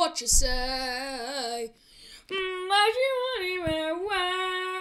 what you say. Mm, you